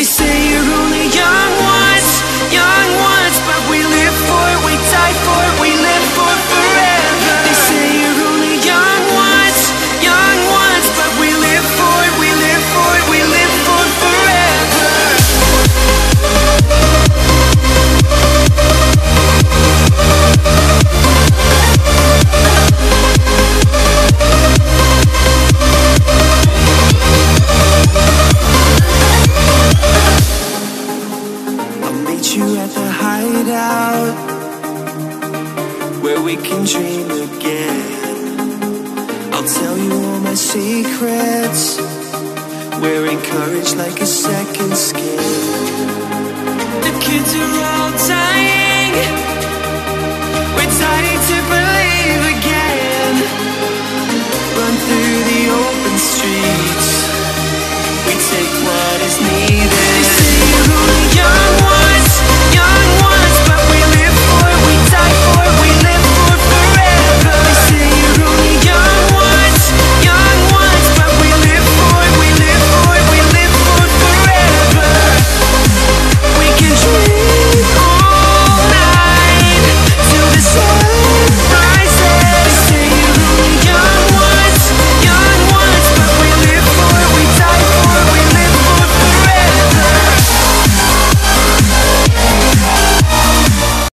They say you we can dream again. I'll tell you all my secrets. Wearing courage like a second skin. The kids are.